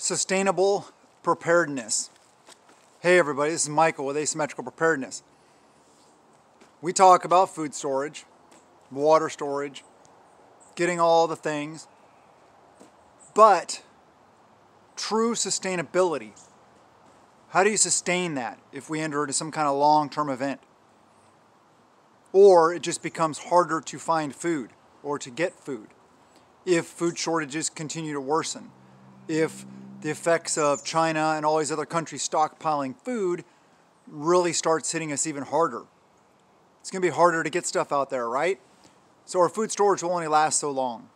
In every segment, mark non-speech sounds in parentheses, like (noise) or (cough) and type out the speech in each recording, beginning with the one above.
Sustainable preparedness. Hey everybody, this is Michael with Asymmetrical Preparedness. We talk about food storage, water storage, getting all the things, but true sustainability. How do you sustain that if we enter into some kind of long-term event? Or it just becomes harder to find food or to get food if food shortages continue to worsen. If the effects of China and all these other countries stockpiling food really starts hitting us even harder. It's going to be harder to get stuff out there, right? So our food storage will only last so long.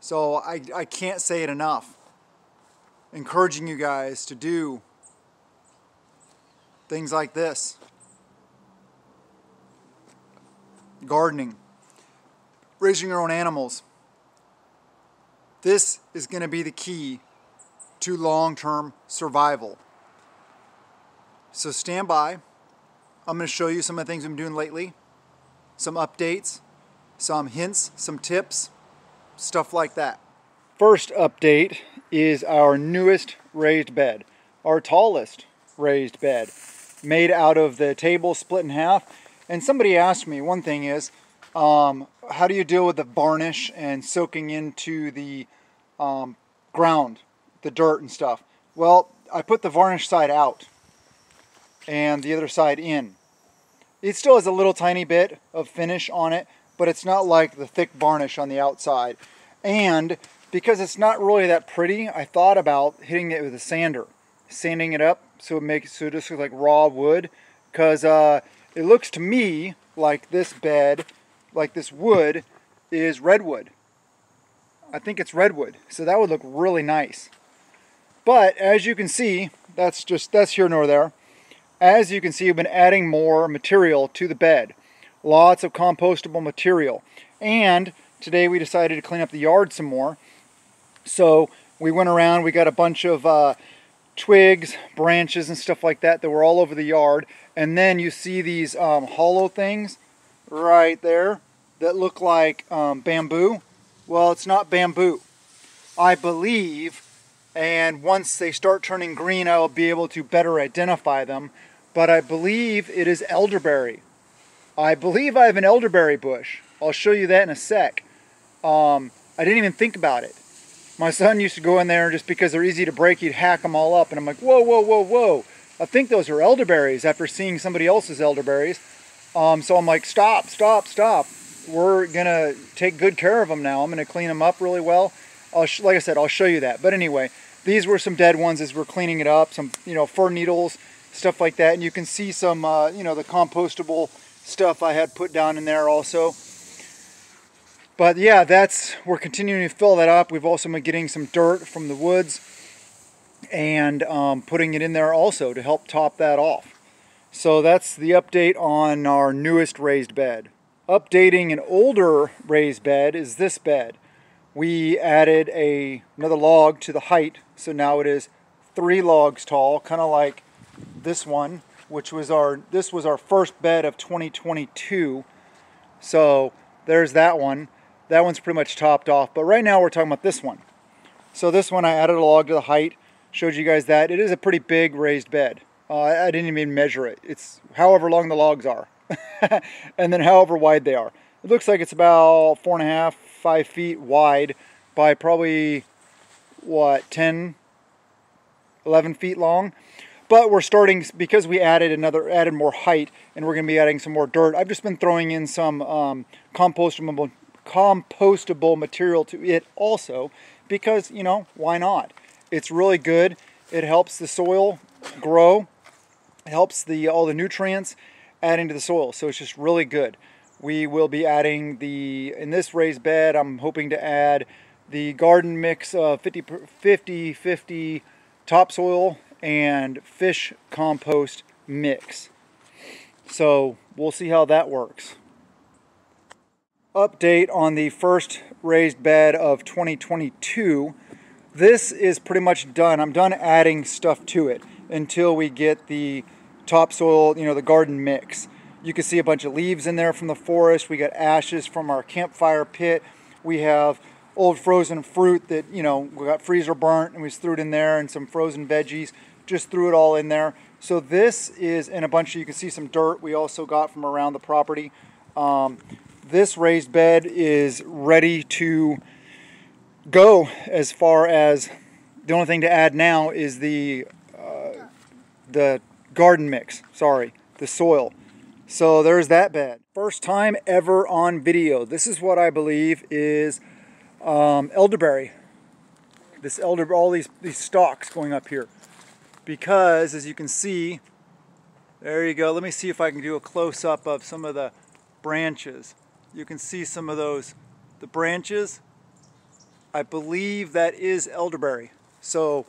So I, I can't say it enough. Encouraging you guys to do things like this. Gardening, raising your own animals. This is going to be the key to long-term survival. So stand by. I'm going to show you some of the things I'm doing lately, some updates, some hints, some tips, stuff like that. First update is our newest raised bed, our tallest raised bed, made out of the table split in half. And somebody asked me, one thing is, um, how do you deal with the varnish and soaking into the um, ground the dirt and stuff. Well, I put the varnish side out and the other side in. It still has a little tiny bit of finish on it, but it's not like the thick varnish on the outside. And because it's not really that pretty, I thought about hitting it with a sander, sanding it up so it makes so it just looks like raw wood. Because uh, it looks to me like this bed, like this wood, is redwood. I think it's redwood, so that would look really nice. But as you can see, that's just that's here nor there. As you can see, we've been adding more material to the bed. Lots of compostable material. And today we decided to clean up the yard some more. So we went around, we got a bunch of uh, twigs, branches, and stuff like that that were all over the yard. And then you see these um, hollow things right there that look like um, bamboo. Well, it's not bamboo. I believe and once they start turning green I will be able to better identify them. But I believe it is elderberry. I believe I have an elderberry bush. I'll show you that in a sec. Um, I didn't even think about it. My son used to go in there just because they're easy to break. He'd hack them all up and I'm like whoa whoa whoa whoa. I think those are elderberries after seeing somebody else's elderberries. Um, so I'm like stop stop stop. We're gonna take good care of them now. I'm gonna clean them up really well. I'll like I said I'll show you that. But anyway these were some dead ones as we're cleaning it up, some, you know, fir needles, stuff like that. And you can see some, uh, you know, the compostable stuff I had put down in there also. But yeah, that's, we're continuing to fill that up. We've also been getting some dirt from the woods and um, putting it in there also to help top that off. So that's the update on our newest raised bed. Updating an older raised bed is this bed we added a another log to the height so now it is three logs tall kind of like this one which was our this was our first bed of 2022 so there's that one. That one's pretty much topped off but right now we're talking about this one. So this one I added a log to the height showed you guys that. It is a pretty big raised bed. Uh, I didn't even measure it. It's however long the logs are (laughs) and then however wide they are. It looks like it's about four and a half five feet wide by probably, what, 10, 11 feet long. But we're starting, because we added another, added more height, and we're going to be adding some more dirt. I've just been throwing in some um, compostable, compostable material to it also, because, you know, why not? It's really good. It helps the soil grow. It helps the all the nutrients add into the soil. So it's just really good. We will be adding the, in this raised bed, I'm hoping to add the garden mix of 50, 50, 50 topsoil and fish compost mix. So we'll see how that works. Update on the first raised bed of 2022. This is pretty much done. I'm done adding stuff to it until we get the topsoil, you know, the garden mix. You can see a bunch of leaves in there from the forest. We got ashes from our campfire pit. We have old frozen fruit that, you know, we got freezer burnt and we threw it in there and some frozen veggies, just threw it all in there. So this is in a bunch of, you can see some dirt we also got from around the property. Um, this raised bed is ready to go as far as the only thing to add now is the uh, the garden mix sorry the soil so there's that bed first time ever on video. This is what I believe is um, elderberry. This elder all these these stalks going up here. Because as you can see there you go. Let me see if I can do a close-up of some of the branches. You can see some of those the branches. I believe that is elderberry. So,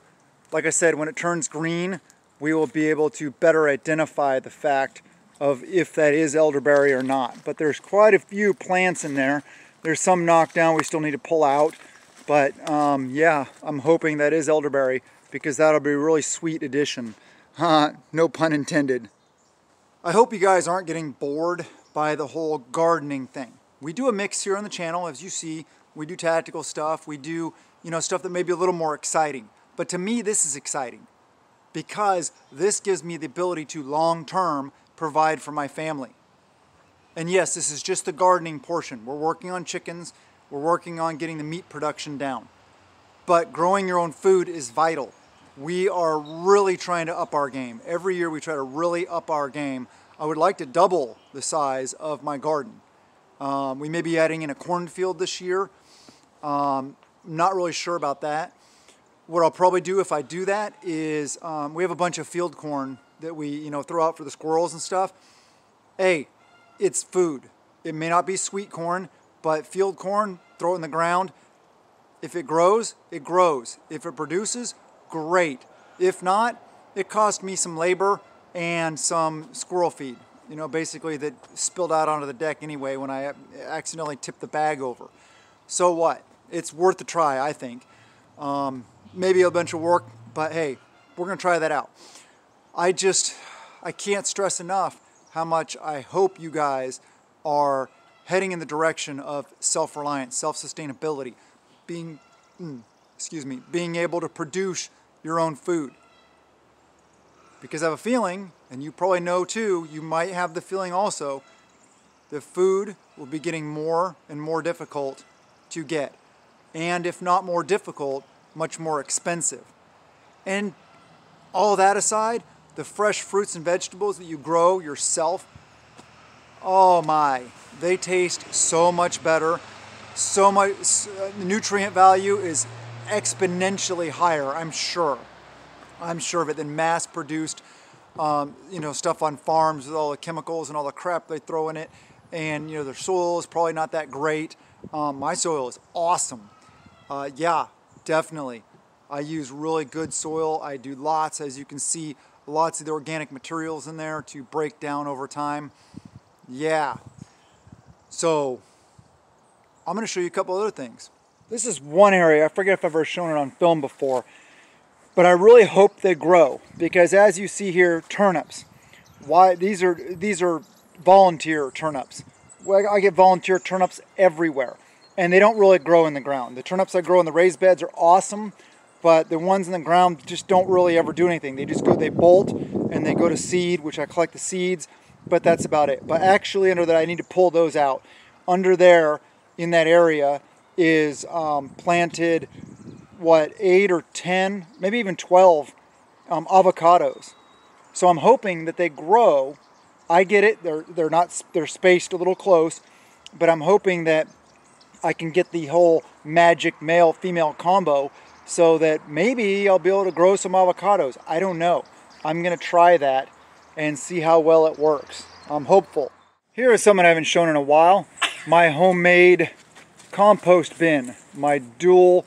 like I said, when it turns green, we will be able to better identify the fact of if that is elderberry or not. But there's quite a few plants in there. There's some knocked down we still need to pull out. But um, yeah, I'm hoping that is elderberry because that'll be a really sweet addition. (laughs) no pun intended. I hope you guys aren't getting bored by the whole gardening thing. We do a mix here on the channel, as you see. We do tactical stuff. We do, you know, stuff that may be a little more exciting. But to me, this is exciting because this gives me the ability to long-term provide for my family. And yes, this is just the gardening portion. We're working on chickens. We're working on getting the meat production down. But growing your own food is vital. We are really trying to up our game. Every year we try to really up our game. I would like to double the size of my garden. Um, we may be adding in a cornfield this year. Um, not really sure about that. What I'll probably do if I do that is um, we have a bunch of field corn that we you know throw out for the squirrels and stuff. Hey, it's food. It may not be sweet corn, but field corn, throw it in the ground. If it grows, it grows. If it produces, great. If not, it cost me some labor and some squirrel feed. You know, basically that spilled out onto the deck anyway when I accidentally tipped the bag over. So what? it's worth a try, I think. Um, maybe a bunch of work, but hey, we're going to try that out. I just, I can't stress enough how much I hope you guys are heading in the direction of self-reliance, self-sustainability, being, mm, excuse me, being able to produce your own food. Because I have a feeling, and you probably know too, you might have the feeling also, the food will be getting more and more difficult to get and if not more difficult, much more expensive. And all that aside, the fresh fruits and vegetables that you grow yourself, oh my, they taste so much better. So much, the nutrient value is exponentially higher, I'm sure. I'm sure of it than mass produced, um, you know, stuff on farms with all the chemicals and all the crap they throw in it. And, you know, their soil is probably not that great. Um, my soil is awesome. Uh, yeah, definitely. I use really good soil. I do lots, as you can see, lots of the organic materials in there to break down over time. Yeah. So I'm going to show you a couple other things. This is one area, I forget if I've ever shown it on film before, but I really hope they grow because as you see here, turnips. Why these are these are volunteer turnips. I get volunteer turnips everywhere and they don't really grow in the ground. The turnips that grow in the raised beds are awesome, but the ones in the ground just don't really ever do anything. They just go, they bolt and they go to seed, which I collect the seeds, but that's about it. But actually under that, I need to pull those out. Under there, in that area, is um, planted, what, eight or 10, maybe even 12 um, avocados. So I'm hoping that they grow. I get it, they're, they're not, they're spaced a little close, but I'm hoping that I can get the whole magic male female combo so that maybe I'll be able to grow some avocados. I don't know. I'm going to try that and see how well it works. I'm hopeful. Here is something I haven't shown in a while. My homemade compost bin. My dual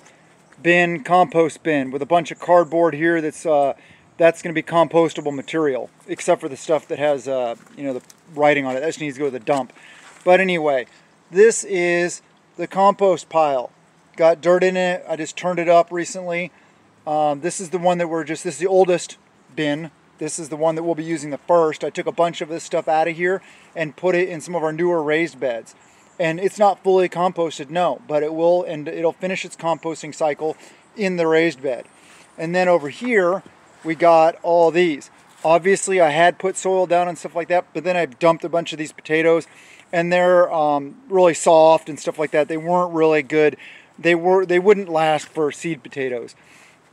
bin compost bin with a bunch of cardboard here that's uh, that's going to be compostable material except for the stuff that has uh, you know the writing on it. That just needs to go to the dump. But anyway, this is the compost pile. Got dirt in it. I just turned it up recently. Um, this is the one that we're just, this is the oldest bin. This is the one that we'll be using the first. I took a bunch of this stuff out of here and put it in some of our newer raised beds. And it's not fully composted, no, but it will, and it'll finish its composting cycle in the raised bed. And then over here, we got all these. Obviously, I had put soil down and stuff like that, but then I dumped a bunch of these potatoes, and they're um, really soft and stuff like that. They weren't really good. They were they wouldn't last for seed potatoes.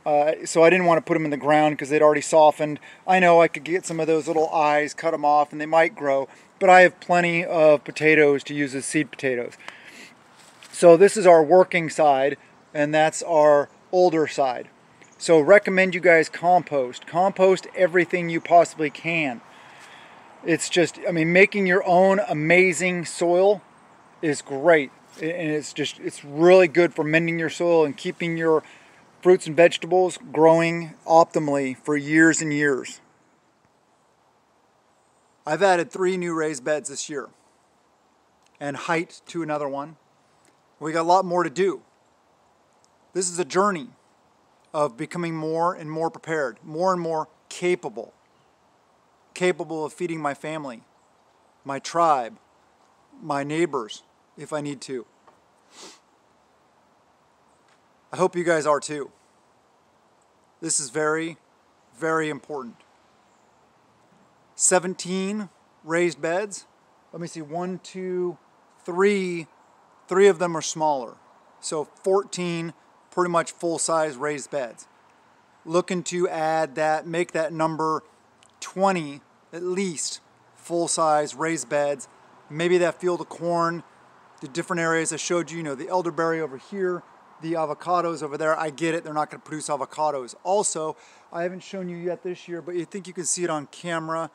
Uh, so I didn't want to put them in the ground because they'd already softened. I know I could get some of those little eyes, cut them off, and they might grow, but I have plenty of potatoes to use as seed potatoes. So this is our working side, and that's our older side. So recommend you guys compost. Compost everything you possibly can. It's just, I mean, making your own amazing soil is great. And it's just, it's really good for mending your soil and keeping your fruits and vegetables growing optimally for years and years. I've added three new raised beds this year and height to another one. We got a lot more to do. This is a journey of becoming more and more prepared, more and more capable, capable of feeding my family, my tribe, my neighbors, if I need to. I hope you guys are too. This is very, very important. 17 raised beds. Let me see, one, two, three. Three of them are smaller. So 14 pretty much full-size raised beds. Looking to add that, make that number 20 at least full-size raised beds. Maybe that field of corn, the different areas I showed you, you know, the elderberry over here, the avocados over there. I get it, they're not going to produce avocados. Also, I haven't shown you yet this year, but you think you can see it on camera,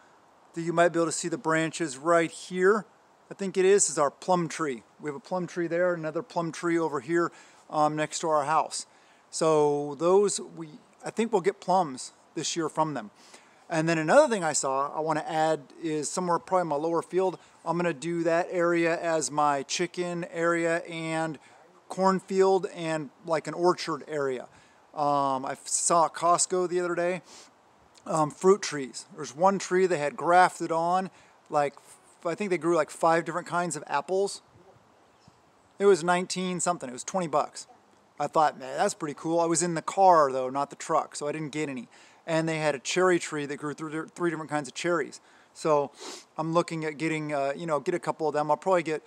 that you might be able to see the branches right here. I think it is, is our plum tree. We have a plum tree there, another plum tree over here um, next to our house. So those, we I think we'll get plums this year from them. And then another thing I saw I want to add is somewhere probably my lower field, I'm going to do that area as my chicken area and cornfield and like an orchard area. Um, I saw at Costco the other day, um, fruit trees. There's one tree they had grafted on, like I think they grew like five different kinds of apples. It was 19 something. It was 20 bucks. I thought, man, that's pretty cool. I was in the car though, not the truck, so I didn't get any. And they had a cherry tree that grew three different kinds of cherries. So I'm looking at getting, uh, you know, get a couple of them. I'll probably get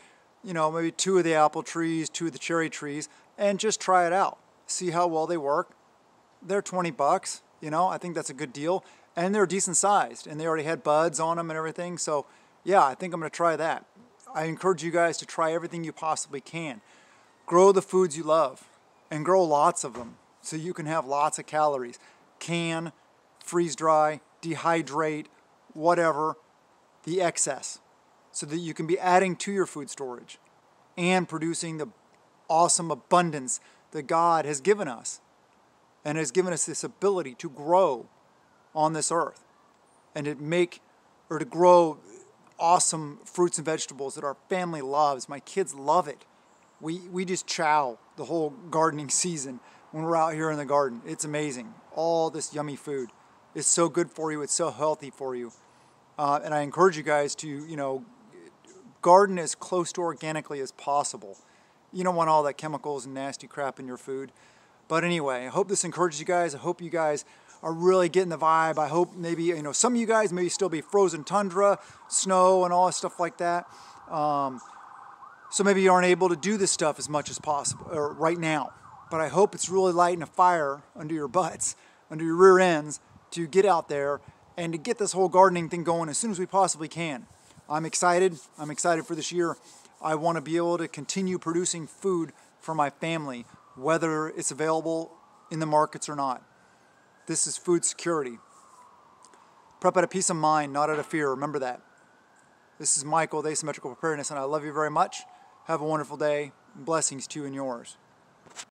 you know, maybe two of the apple trees, two of the cherry trees, and just try it out. See how well they work. They're 20 bucks, you know, I think that's a good deal. And they're decent sized, and they already had buds on them and everything. So, yeah, I think I'm going to try that. I encourage you guys to try everything you possibly can. Grow the foods you love, and grow lots of them so you can have lots of calories. Can, freeze dry, dehydrate, whatever, the excess so that you can be adding to your food storage and producing the awesome abundance that God has given us and has given us this ability to grow on this earth and to make or to grow awesome fruits and vegetables that our family loves. My kids love it. We, we just chow the whole gardening (laughs) season when we're out here in the garden. It's amazing. All this yummy food. It's so good for you. It's so healthy for you. Uh, and I encourage you guys to, you know, garden as close to organically as possible. You don't want all that chemicals and nasty crap in your food. But anyway, I hope this encourages you guys. I hope you guys are really getting the vibe. I hope maybe, you know, some of you guys may still be frozen tundra, snow, and all that stuff like that. Um, so maybe you aren't able to do this stuff as much as possible or right now. But I hope it's really lighting a fire under your butts, under your rear ends, to get out there and to get this whole gardening thing going as soon as we possibly can. I'm excited. I'm excited for this year. I want to be able to continue producing food for my family, whether it's available in the markets or not. This is food security. Prep out of peace of mind, not out of fear. Remember that. This is Michael with Asymmetrical Preparedness, and I love you very much. Have a wonderful day. Blessings to you and yours.